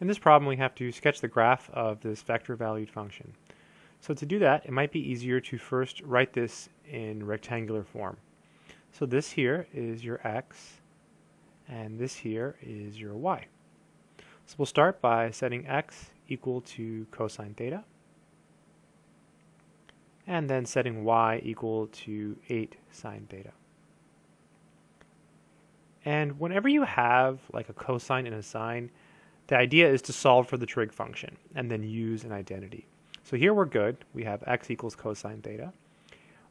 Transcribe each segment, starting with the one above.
In this problem, we have to sketch the graph of this vector valued function. So to do that, it might be easier to first write this in rectangular form. So this here is your x, and this here is your y. So we'll start by setting x equal to cosine theta, and then setting y equal to 8 sine theta. And whenever you have like a cosine and a sine, the idea is to solve for the trig function and then use an identity. So here we're good. We have x equals cosine theta.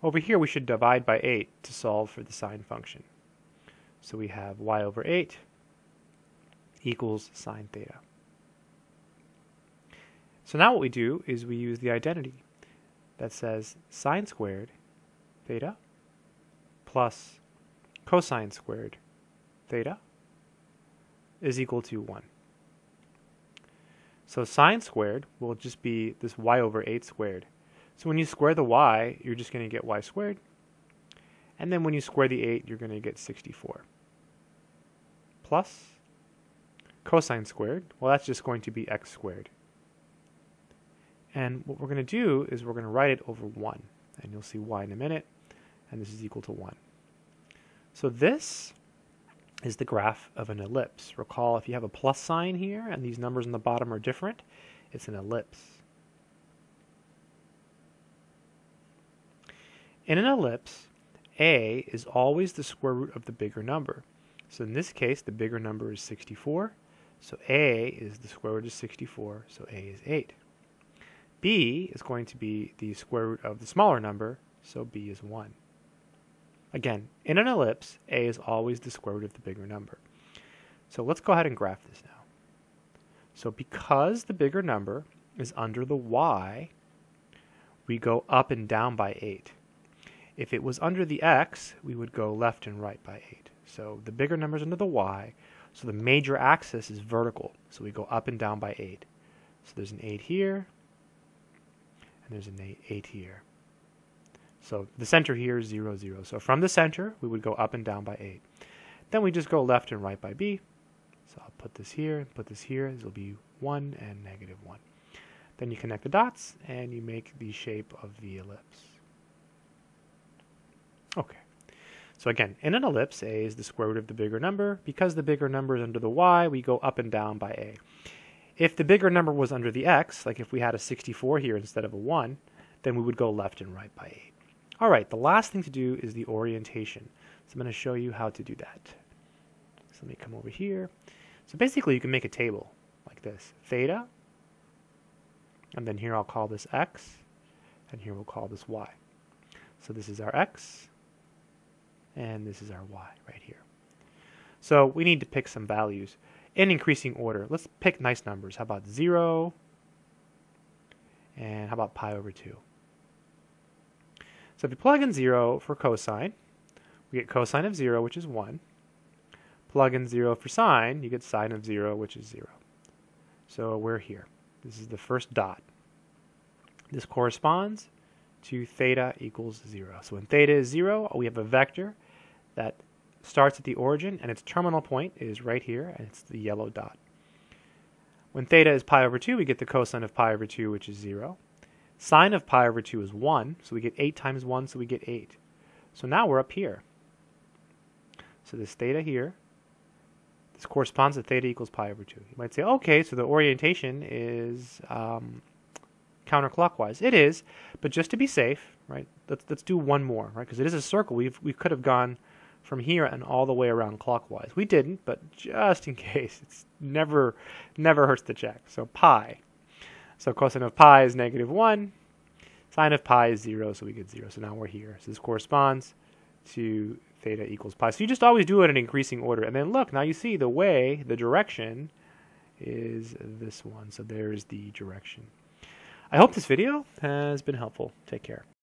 Over here we should divide by 8 to solve for the sine function. So we have y over 8 equals sine theta. So now what we do is we use the identity that says sine squared theta plus cosine squared theta is equal to 1. So sine squared will just be this y over 8 squared. So when you square the y, you're just going to get y squared. And then when you square the 8, you're going to get 64. Plus cosine squared, well that's just going to be x squared. And what we're going to do is we're going to write it over 1. And you'll see y in a minute. And this is equal to 1. So this is the graph of an ellipse. Recall if you have a plus sign here and these numbers on the bottom are different, it's an ellipse. In an ellipse, a is always the square root of the bigger number. So in this case, the bigger number is 64. So a is the square root of 64, so a is 8. b is going to be the square root of the smaller number, so b is 1. Again, in an ellipse, a is always the square root of the bigger number. So let's go ahead and graph this now. So because the bigger number is under the y, we go up and down by 8. If it was under the x, we would go left and right by 8. So the bigger number is under the y, so the major axis is vertical. So we go up and down by 8. So there's an 8 here, and there's an 8, 8 here. So the center here is 0, 0. So from the center, we would go up and down by 8. Then we just go left and right by b. So I'll put this here, and put this here. This will be 1 and negative 1. Then you connect the dots, and you make the shape of the ellipse. Okay. So again, in an ellipse, a is the square root of the bigger number. Because the bigger number is under the y, we go up and down by a. If the bigger number was under the x, like if we had a 64 here instead of a 1, then we would go left and right by 8. All right, the last thing to do is the orientation. So I'm going to show you how to do that. So let me come over here. So basically you can make a table like this. Theta, and then here I'll call this x, and here we'll call this y. So this is our x, and this is our y right here. So we need to pick some values in increasing order. Let's pick nice numbers. How about 0? And how about pi over 2? So if you plug in 0 for cosine, we get cosine of 0, which is 1. Plug in 0 for sine, you get sine of 0, which is 0. So we're here. This is the first dot. This corresponds to theta equals 0. So when theta is 0, we have a vector that starts at the origin, and its terminal point is right here, and it's the yellow dot. When theta is pi over 2, we get the cosine of pi over 2, which is 0. Sine of pi over 2 is 1, so we get 8 times 1, so we get 8. So now we're up here. So this theta here, this corresponds to theta equals pi over 2. You might say, okay, so the orientation is um, counterclockwise. It is, but just to be safe, right, let's, let's do one more, right, because it is a circle. We've, we could have gone from here and all the way around clockwise. We didn't, but just in case, it's never, never hurts to check. So pi so cosine of pi is negative 1. Sine of pi is 0, so we get 0. So now we're here. So this corresponds to theta equals pi. So you just always do it in increasing order. And then look, now you see the way, the direction is this one. So there's the direction. I hope this video has been helpful. Take care.